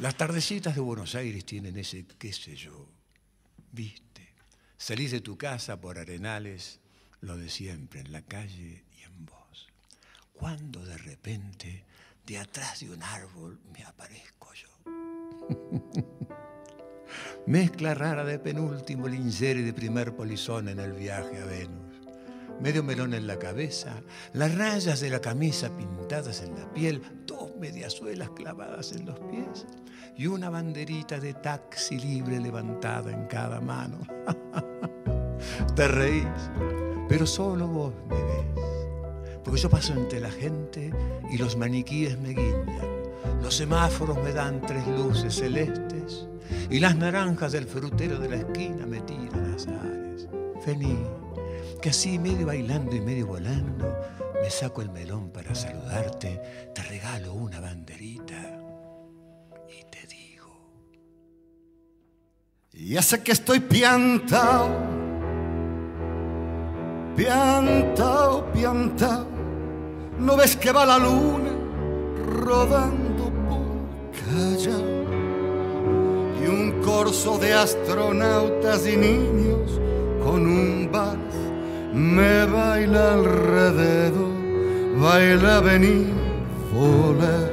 Las tardecitas de Buenos Aires tienen ese qué sé yo, viste. Salís de tu casa por arenales, lo de siempre, en la calle y en vos. Cuando de repente, de atrás de un árbol, me aparezco yo. Mezcla rara de penúltimo lincer y de primer polizón en el viaje a Venus. Medio melón en la cabeza, las rayas de la camisa pintadas en la piel, dos mediasuelas clavadas en los pies y una banderita de taxi libre levantada en cada mano. Te reís, pero solo vos me ves. Porque yo paso entre la gente y los maniquíes me guiñan. Los semáforos me dan tres luces celestes y las naranjas del frutero de la esquina me tiran azares. Vení, que así medio bailando y medio volando, me saco el melón para saludarte, te regalo una banderita Ya sé que estoy piantao, piantao, piantao. ¿No ves que va la luna rodando por Callao? Y un corso de astronautas y niños con un vals me baila alrededor, baila volar.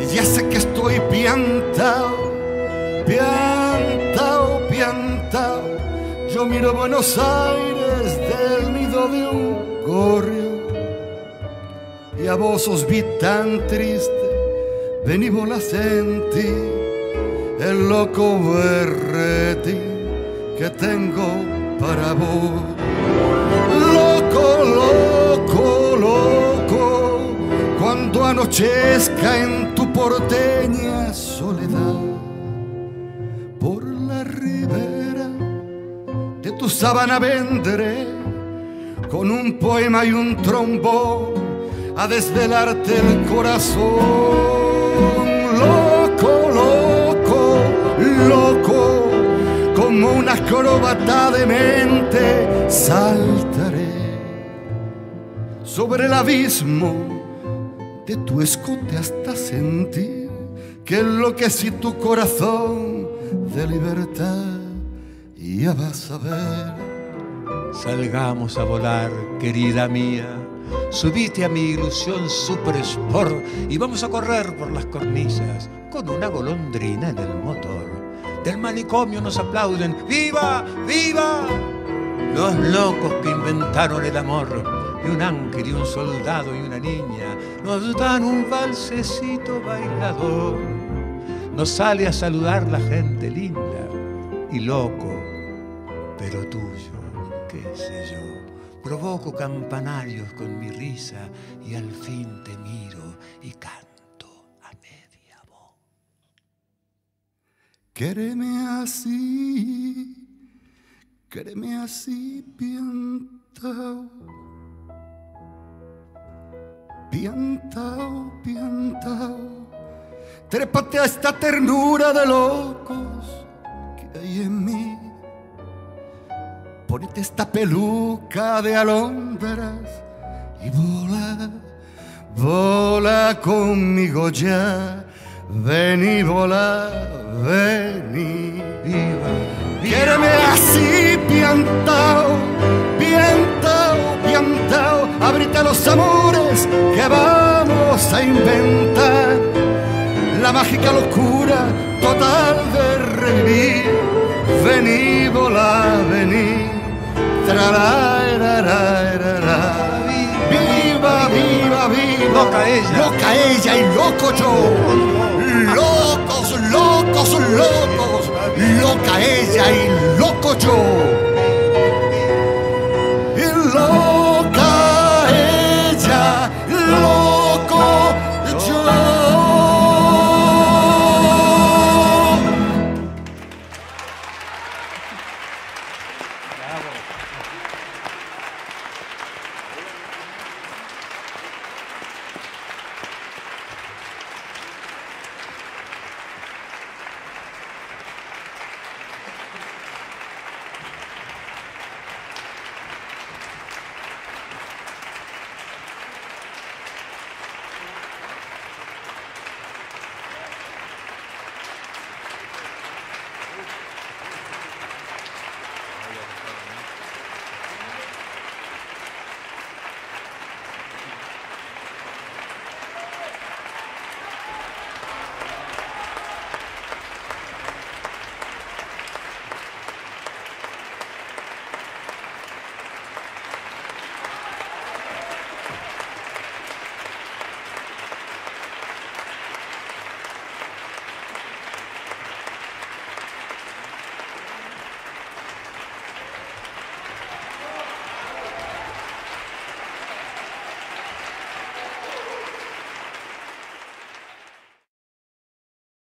Y ya sé que estoy piantao, piantao yo miro Buenos Aires del nido de un gorrio y a vos os vi tan triste, vení la sentí, el loco berreti que tengo para vos. Loco, loco, anochezca en tu porteña soledad tu sábana vendré con un poema y un trombón a desvelarte el corazón. Loco, loco, loco, como una acróbata de mente saltaré sobre el abismo de tu escote hasta sentir que enloquecí tu corazón de libertad ya vas a ver. Salgamos a volar, querida mía. Subite a mi ilusión super sport y vamos a correr por las cornisas con una golondrina en el motor. Del manicomio nos aplauden, ¡Viva! ¡Viva! Los locos que inventaron el amor, y un ángel y un soldado y una niña, nos dan un valsecito bailador. Nos sale a saludar la gente linda y loco pero tuyo, qué sé yo. Provoco campanarios con mi risa y al fin te miro y canto a media voz. Quéreme así, quéreme así, piantao. Piantao, piantao. Trépate a esta ternura de locos que hay en mí Ponete esta peluca de alondras y vola, vola conmigo ya. Vení, vola, vení. Viva, Quiereme así, piantao. Los amores que vamos a inventar. La mágica locura total de revivir. Vení, vola, vení Viva, viva, viva. Loca ella. Loca ella y loco yo. Locos, locos, locos. Loca ella y loco yo.